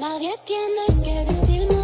Nadie tiene que decirme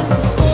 Thank